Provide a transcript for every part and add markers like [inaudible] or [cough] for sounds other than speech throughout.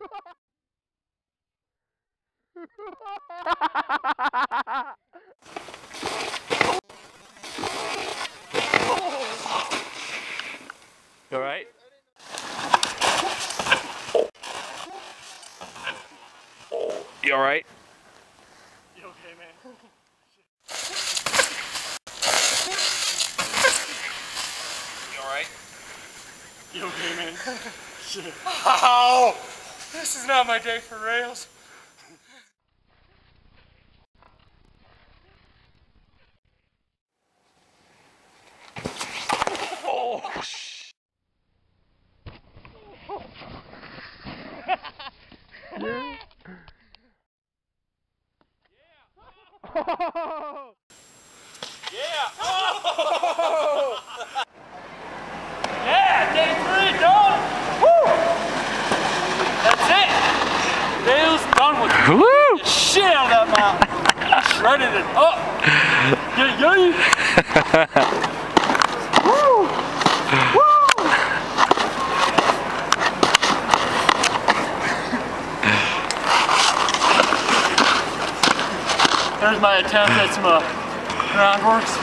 You alright? You alright? You okay, man? You alright? You okay, man? [laughs] Shit. Ow! This is not my day for rails. Oh, sh- [laughs] Yeah, [laughs] day three, dog! Woo! That's it! Dale's done with Woo! the shit out of that mountain. Shredded it up. Yeah, yeah. Woo! [laughs] Woo! There's my attempt at some uh, groundworks.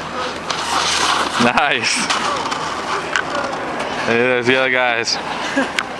Nice. Hey, there's the other guys. [laughs]